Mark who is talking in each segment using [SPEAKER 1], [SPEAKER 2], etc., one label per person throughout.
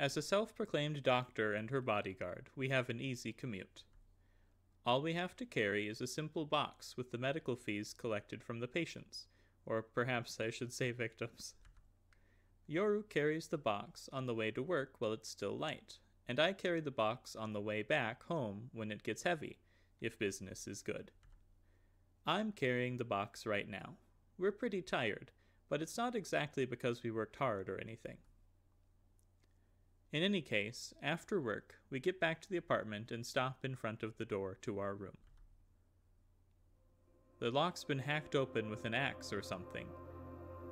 [SPEAKER 1] As a self proclaimed doctor and her bodyguard, we have an easy commute. All we have to carry is a simple box with the medical fees collected from the patients, or perhaps I should say victims. Yoru carries the box on the way to work while it's still light, and I carry the box on the way back home when it gets heavy, if business is good. I'm carrying the box right now. We're pretty tired, but it's not exactly because we worked hard or anything. In any case, after work, we get back to the apartment and stop in front of the door to our room. The lock's been hacked open with an axe or something.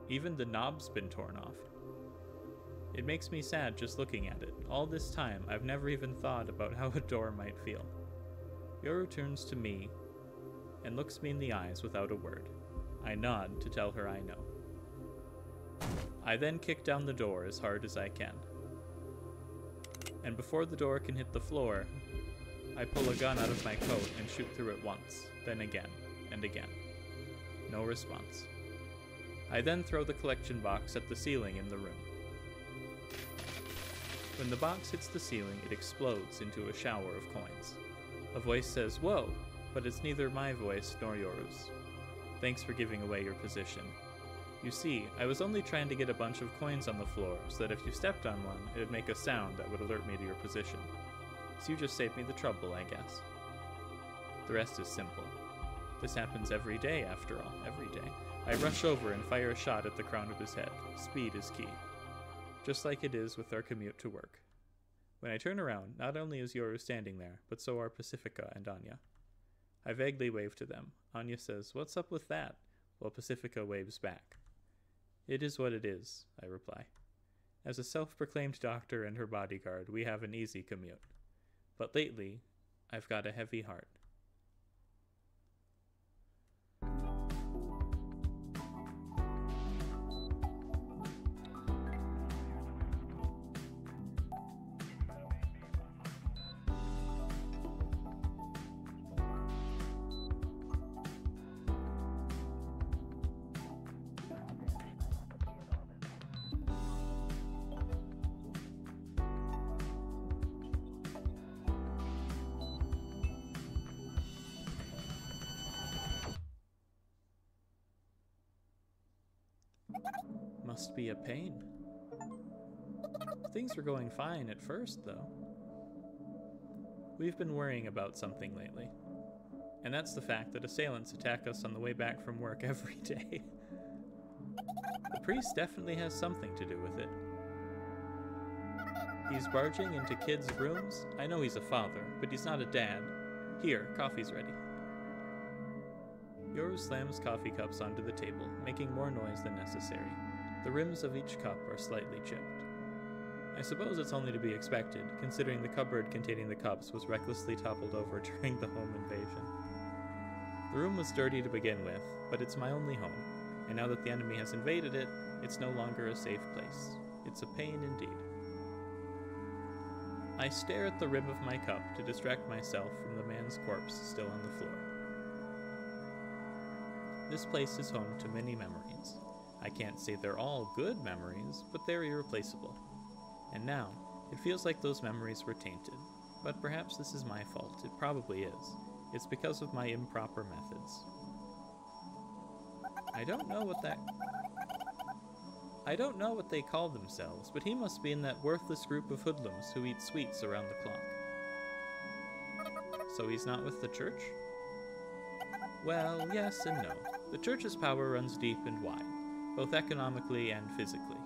[SPEAKER 1] Even the knob's been torn off. It makes me sad just looking at it. All this time, I've never even thought about how a door might feel. Yoru turns to me and looks me in the eyes without a word. I nod to tell her I know. I then kick down the door as hard as I can. And before the door can hit the floor, I pull a gun out of my coat and shoot through it once, then again, and again. No response. I then throw the collection box at the ceiling in the room. When the box hits the ceiling, it explodes into a shower of coins. A voice says, Whoa! But it's neither my voice nor yours. Thanks for giving away your position. You see, I was only trying to get a bunch of coins on the floor so that if you stepped on one, it would make a sound that would alert me to your position. So you just saved me the trouble, I guess. The rest is simple. This happens every day, after all, every day. I rush over and fire a shot at the crown of his head. Speed is key just like it is with our commute to work. When I turn around, not only is Yoru standing there, but so are Pacifica and Anya. I vaguely wave to them. Anya says, What's up with that? while Pacifica waves back. It is what it is, I reply. As a self proclaimed doctor and her bodyguard, we have an easy commute. But lately, I've got a heavy heart. Must be a pain. Things were going fine at first, though. We've been worrying about something lately. And that's the fact that assailants attack us on the way back from work every day. the priest definitely has something to do with it. He's barging into kids' rooms. I know he's a father, but he's not a dad. Here, coffee's ready. Yoru slams coffee cups onto the table, making more noise than necessary. The rims of each cup are slightly chipped. I suppose it's only to be expected, considering the cupboard containing the cups was recklessly toppled over during the home invasion. The room was dirty to begin with, but it's my only home, and now that the enemy has invaded it, it's no longer a safe place. It's a pain indeed. I stare at the rim of my cup to distract myself from the man's corpse still on the floor. This place is home to many memories. I can't say they're all good memories, but they're irreplaceable. And now, it feels like those memories were tainted. But perhaps this is my fault. It probably is. It's because of my improper methods. I don't know what that... I don't know what they call themselves, but he must be in that worthless group of hoodlums who eat sweets around the clock. So he's not with the church? Well, yes and no. The church's power runs deep and wide both economically and physically.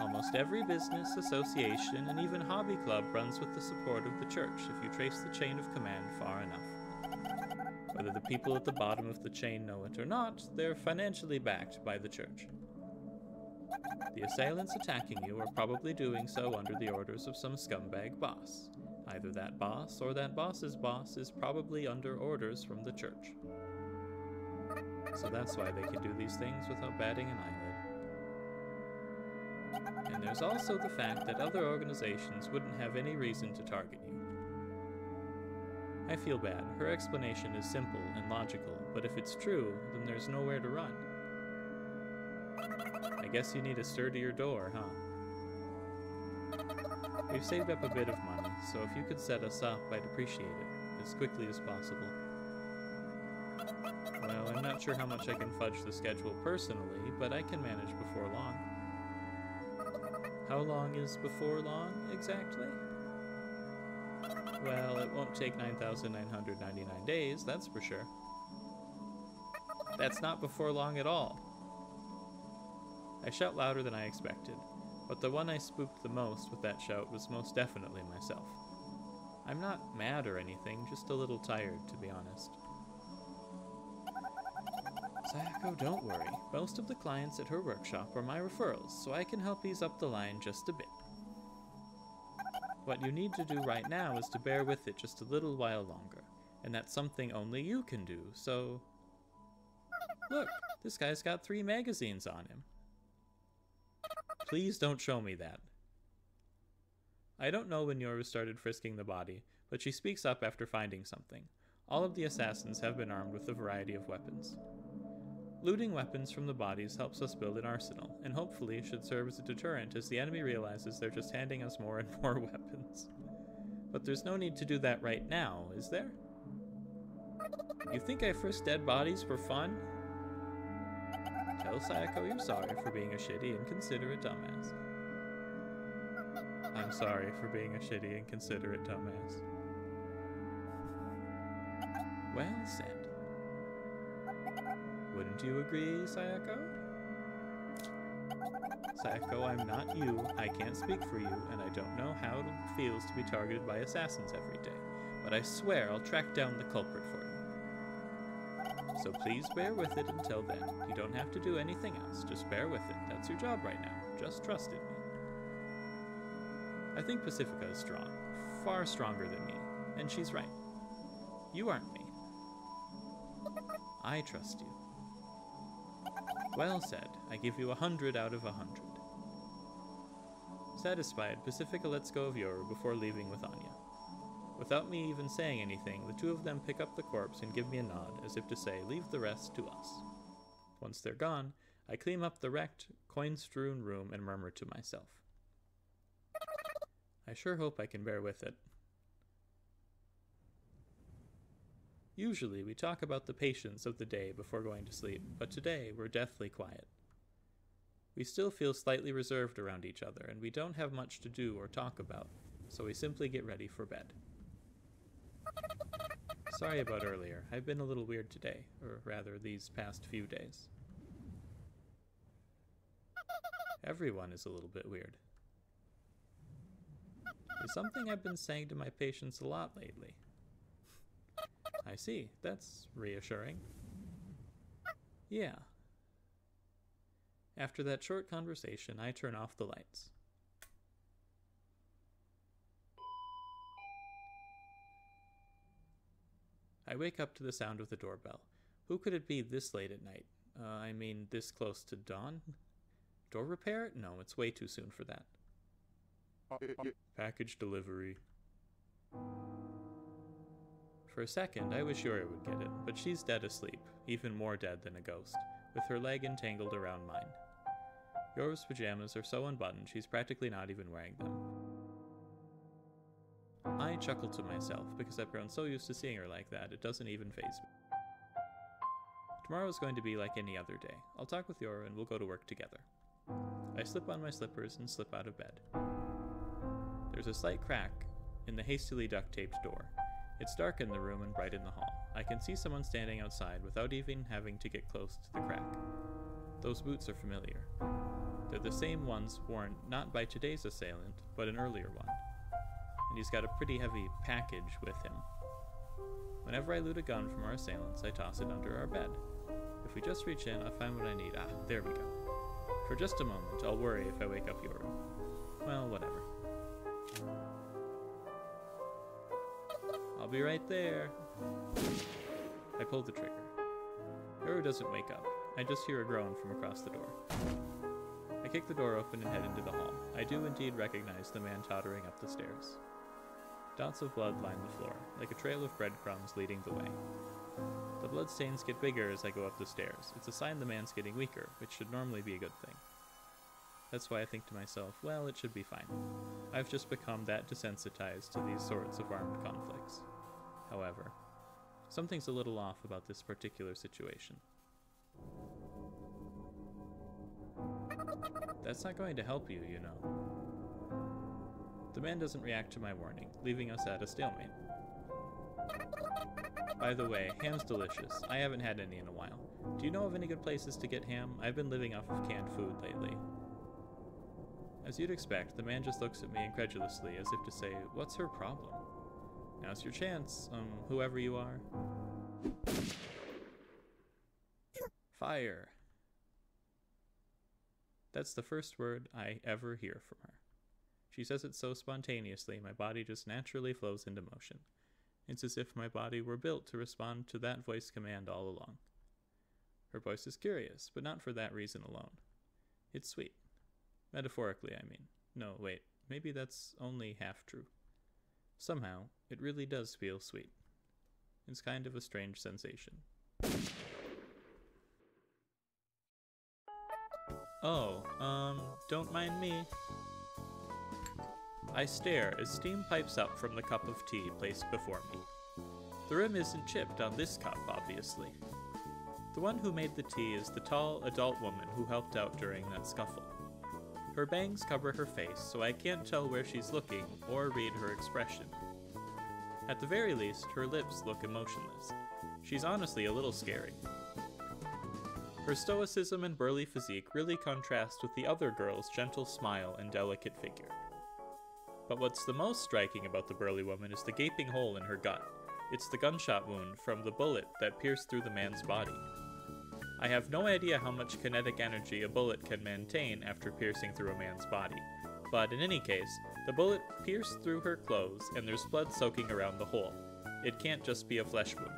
[SPEAKER 1] Almost every business, association, and even hobby club runs with the support of the church if you trace the chain of command far enough. Whether the people at the bottom of the chain know it or not, they're financially backed by the church. The assailants attacking you are probably doing so under the orders of some scumbag boss. Either that boss or that boss's boss is probably under orders from the church so that's why they can do these things without batting an eyelid. And there's also the fact that other organizations wouldn't have any reason to target you. I feel bad. Her explanation is simple and logical, but if it's true, then there's nowhere to run. I guess you need a sturdier door, huh? We've saved up a bit of money, so if you could set us up, I'd appreciate it, as quickly as possible. Well, I'm not sure how much I can fudge the schedule personally, but I can manage before long. How long is before long, exactly? Well, it won't take 9,999 days, that's for sure. That's not before long at all. I shout louder than I expected, but the one I spooked the most with that shout was most definitely myself. I'm not mad or anything, just a little tired, to be honest. Sayoko, don't worry. Most of the clients at her workshop are my referrals, so I can help ease up the line just a bit. What you need to do right now is to bear with it just a little while longer, and that's something only you can do, so... Look, this guy's got three magazines on him. Please don't show me that. I don't know when Yoru started frisking the body, but she speaks up after finding something. All of the assassins have been armed with a variety of weapons. Looting weapons from the bodies helps us build an arsenal, and hopefully should serve as a deterrent as the enemy realizes they're just handing us more and more weapons. But there's no need to do that right now, is there? You think I frisk dead bodies for fun? Tell Sayoko you're sorry for being a shitty, inconsiderate dumbass. I'm sorry for being a shitty, inconsiderate dumbass. Well said. Wouldn't you agree, Sayoko? Sayoko, I'm not you, I can't speak for you, and I don't know how it feels to be targeted by assassins every day. But I swear I'll track down the culprit for you. So please bear with it until then. You don't have to do anything else, just bear with it. That's your job right now. Just trust in me. I think Pacifica is strong, far stronger than me, and she's right. You aren't me. I trust you. Well said. I give you a hundred out of a hundred. Satisfied, Pacifica lets go of Yoru before leaving with Anya. Without me even saying anything, the two of them pick up the corpse and give me a nod, as if to say, leave the rest to us. Once they're gone, I clean up the wrecked, coin-strewn room and murmur to myself. I sure hope I can bear with it. Usually, we talk about the patients of the day before going to sleep, but today we're deathly quiet. We still feel slightly reserved around each other, and we don't have much to do or talk about, so we simply get ready for bed. Sorry about earlier. I've been a little weird today, or rather, these past few days. Everyone is a little bit weird. It's something I've been saying to my patients a lot lately. I see. That's reassuring. Yeah. After that short conversation, I turn off the lights. I wake up to the sound of the doorbell. Who could it be this late at night? Uh, I mean, this close to dawn? Door repair? No, it's way too soon for that. Package delivery. For a second, I was sure I would get it, but she's dead asleep, even more dead than a ghost, with her leg entangled around mine. Yoru's pajamas are so unbuttoned she's practically not even wearing them. I chuckle to myself because I've grown so used to seeing her like that, it doesn't even faze me. Tomorrow is going to be like any other day. I'll talk with Yoru and we'll go to work together. I slip on my slippers and slip out of bed. There's a slight crack in the hastily duct taped door. It's dark in the room and bright in the hall. I can see someone standing outside without even having to get close to the crack. Those boots are familiar. They're the same ones worn not by today's assailant, but an earlier one. And he's got a pretty heavy package with him. Whenever I loot a gun from our assailants, I toss it under our bed. If we just reach in, I'll find what I need. Ah, there we go. For just a moment, I'll worry if I wake up Yoru. Well, whatever. I'll be right there. I pull the trigger. Yoru doesn't wake up. I just hear a groan from across the door. I kick the door open and head into the hall. I do indeed recognize the man tottering up the stairs. Dots of blood line the floor, like a trail of breadcrumbs leading the way. The bloodstains get bigger as I go up the stairs. It's a sign the man's getting weaker, which should normally be a good thing. That's why I think to myself, well, it should be fine. I've just become that desensitized to these sorts of armed conflicts. However, something's a little off about this particular situation. That's not going to help you, you know. The man doesn't react to my warning, leaving us at a stalemate. By the way, ham's delicious. I haven't had any in a while. Do you know of any good places to get ham? I've been living off of canned food lately. As you'd expect, the man just looks at me incredulously as if to say, What's her problem? Now's your chance, um, whoever you are. Fire. That's the first word I ever hear from her. She says it so spontaneously, my body just naturally flows into motion. It's as if my body were built to respond to that voice command all along. Her voice is curious, but not for that reason alone. It's sweet. Metaphorically, I mean. No, wait, maybe that's only half true. Somehow, it really does feel sweet. It's kind of a strange sensation. Oh, um, don't mind me. I stare as steam pipes up from the cup of tea placed before me. The rim isn't chipped on this cup, obviously. The one who made the tea is the tall, adult woman who helped out during that scuffle. Her bangs cover her face, so I can't tell where she's looking or read her expression. At the very least, her lips look emotionless. She's honestly a little scary. Her stoicism and burly physique really contrast with the other girl's gentle smile and delicate figure. But what's the most striking about the burly woman is the gaping hole in her gut. It's the gunshot wound from the bullet that pierced through the man's body. I have no idea how much kinetic energy a bullet can maintain after piercing through a man's body, but in any case, the bullet pierced through her clothes and there's blood soaking around the hole. It can't just be a flesh wound.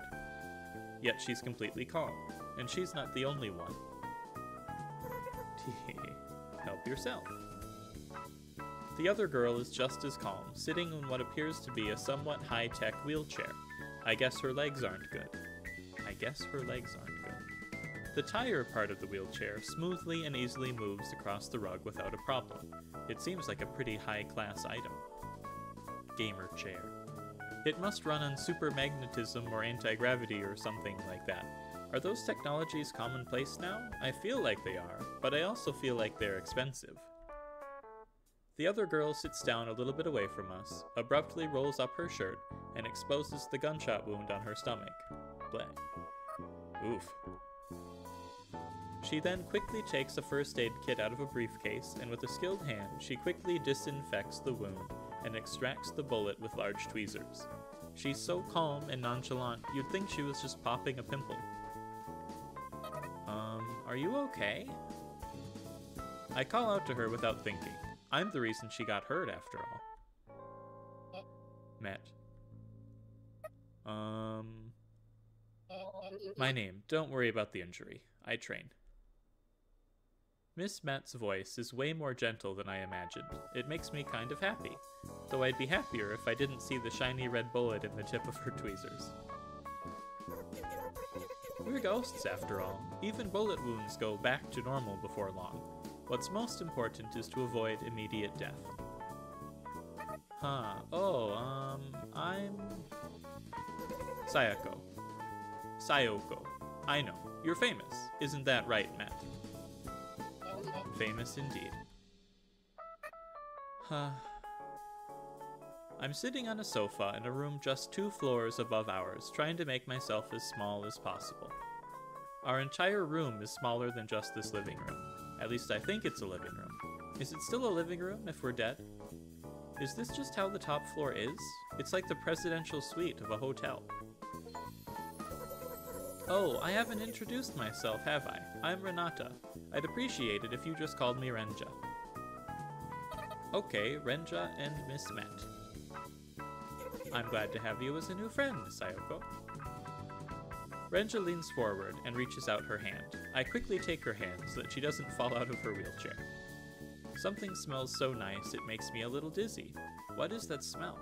[SPEAKER 1] Yet she's completely calm, and she's not the only one. Help yourself. The other girl is just as calm, sitting in what appears to be a somewhat high tech wheelchair. I guess her legs aren't good. I guess her legs aren't. The tire part of the wheelchair smoothly and easily moves across the rug without a problem. It seems like a pretty high class item. Gamer chair. It must run on super magnetism or anti gravity or something like that. Are those technologies commonplace now? I feel like they are, but I also feel like they're expensive. The other girl sits down a little bit away from us, abruptly rolls up her shirt, and exposes the gunshot wound on her stomach. Bleh. Oof. She then quickly takes a first aid kit out of a briefcase, and with a skilled hand, she quickly disinfects the wound and extracts the bullet with large tweezers. She's so calm and nonchalant, you'd think she was just popping a pimple. Um, are you okay? I call out to her without thinking. I'm the reason she got hurt after all. Met. Um. My name. Don't worry about the injury. I train. Miss Met's voice is way more gentle than I imagined. It makes me kind of happy, though I'd be happier if I didn't see the shiny red bullet in the tip of her tweezers. We're ghosts, after all. Even bullet wounds go back to normal before long. What's most important is to avoid immediate death. Huh. Oh, um, I'm... Sayako. Sayoko. I know. You're famous. Isn't that right, Met? Famous indeed. Huh. I'm sitting on a sofa in a room just two floors above ours, trying to make myself as small as possible. Our entire room is smaller than just this living room. At least I think it's a living room. Is it still a living room if we're dead? Is this just how the top floor is? It's like the presidential suite of a hotel. Oh, I haven't introduced myself, have I? I'm Renata. I'd appreciate it if you just called me Renja. Okay, Renja and Miss Met. I'm glad to have you as a new friend, Sayoko. Renja leans forward and reaches out her hand. I quickly take her hand so that she doesn't fall out of her wheelchair. Something smells so nice it makes me a little dizzy. What is that smell?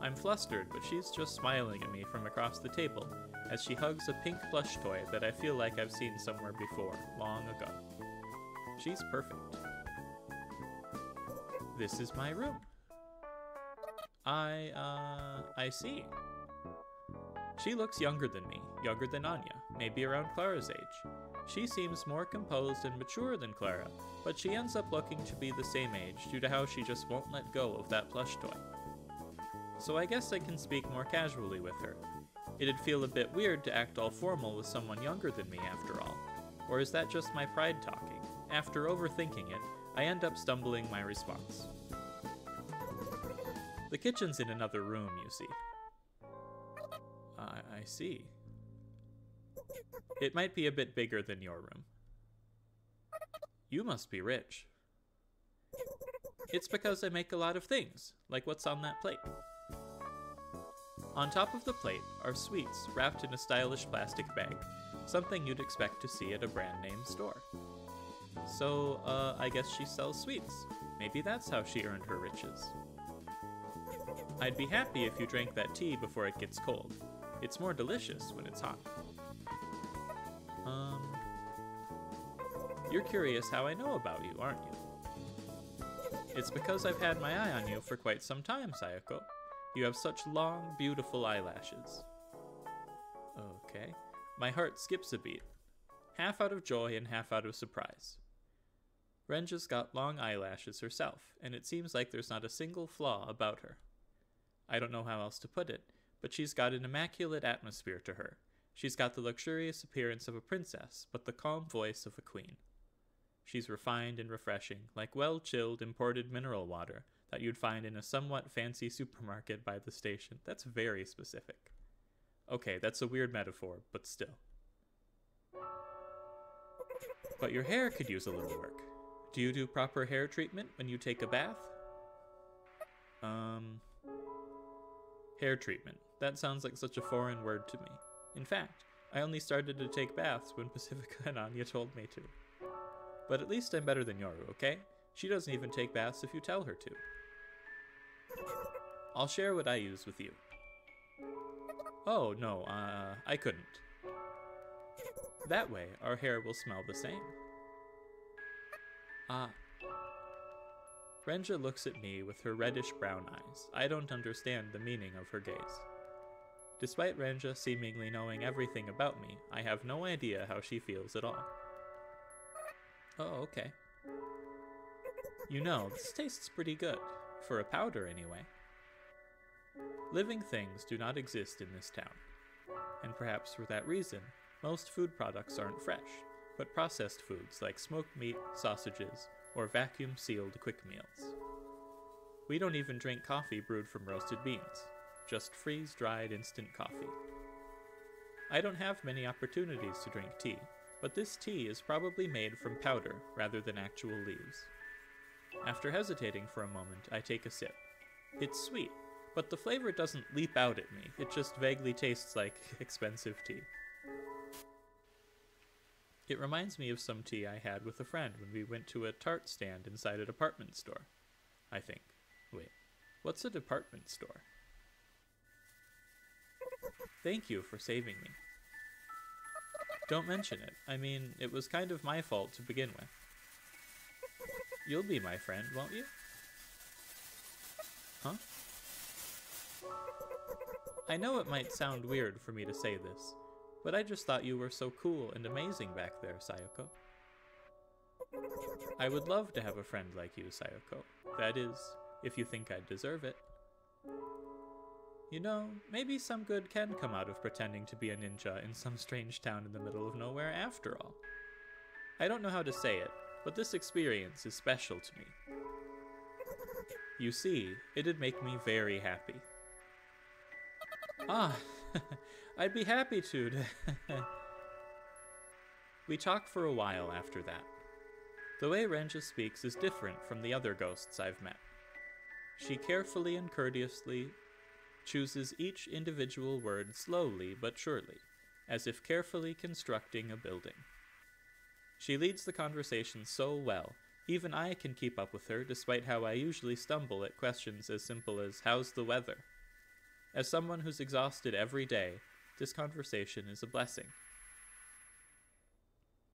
[SPEAKER 1] I'm flustered, but she's just smiling at me from across the table as she hugs a pink plush toy that I feel like I've seen somewhere before, long ago. She's perfect. This is my room. I, uh, I see. She looks younger than me, younger than Anya, maybe around Clara's age. She seems more composed and mature than Clara, but she ends up looking to be the same age due to how she just won't let go of that plush toy. So I guess I can speak more casually with her. It'd feel a bit weird to act all formal with someone younger than me after all. Or is that just my pride talking? After overthinking it, I end up stumbling my response. The kitchen's in another room, you see. I, I see. It might be a bit bigger than your room. You must be rich. It's because I make a lot of things, like what's on that plate. On top of the plate are sweets wrapped in a stylish plastic bag, something you'd expect to see at a brand name store. So, uh, I guess she sells sweets. Maybe that's how she earned her riches. I'd be happy if you drank that tea before it gets cold. It's more delicious when it's hot. Um, you're curious how I know about you, aren't you? It's because I've had my eye on you for quite some time, Sayoko. You have such long, beautiful eyelashes. Okay. My heart skips a beat, half out of joy and half out of surprise. Renja's got long eyelashes herself, and it seems like there's not a single flaw about her. I don't know how else to put it, but she's got an immaculate atmosphere to her. She's got the luxurious appearance of a princess, but the calm voice of a queen. She's refined and refreshing, like well chilled imported mineral water that you'd find in a somewhat fancy supermarket by the station. That's very specific. Okay, that's a weird metaphor, but still. But your hair could use a little work. Do you do proper hair treatment when you take a bath? Um, Hair treatment. That sounds like such a foreign word to me. In fact, I only started to take baths when Pacifica and Anya told me to. But at least I'm better than Yoru, okay? She doesn't even take baths if you tell her to. I'll share what I use with you. Oh, no, uh, I couldn't. That way, our hair will smell the same. Ah, Renja looks at me with her reddish brown eyes. I don't understand the meaning of her gaze. Despite Renja seemingly knowing everything about me, I have no idea how she feels at all. Oh, okay. You know, this tastes pretty good. For a powder, anyway. Living things do not exist in this town. And perhaps for that reason, most food products aren't fresh, but processed foods like smoked meat, sausages, or vacuum sealed quick meals. We don't even drink coffee brewed from roasted beans, just freeze dried instant coffee. I don't have many opportunities to drink tea, but this tea is probably made from powder rather than actual leaves. After hesitating for a moment, I take a sip. It's sweet, but the flavor doesn't leap out at me, it just vaguely tastes like expensive tea. It reminds me of some tea I had with a friend when we went to a tart stand inside a department store. I think. Wait, what's a department store? Thank you for saving me. Don't mention it. I mean, it was kind of my fault to begin with. You'll be my friend, won't you? Huh? I know it might sound weird for me to say this, but I just thought you were so cool and amazing back there, Sayoko. I would love to have a friend like you, Sayoko. That is, if you think I'd deserve it. You know, maybe some good can come out of pretending to be a ninja in some strange town in the middle of nowhere after all. I don't know how to say it, but this experience is special to me. You see, it'd make me very happy. Ah, I'd be happy to. we talk for a while after that. The way Renja speaks is different from the other ghosts I've met. She carefully and courteously chooses each individual word slowly but surely, as if carefully constructing a building. She leads the conversation so well, even I can keep up with her despite how I usually stumble at questions as simple as, How's the weather? As someone who's exhausted every day, this conversation is a blessing.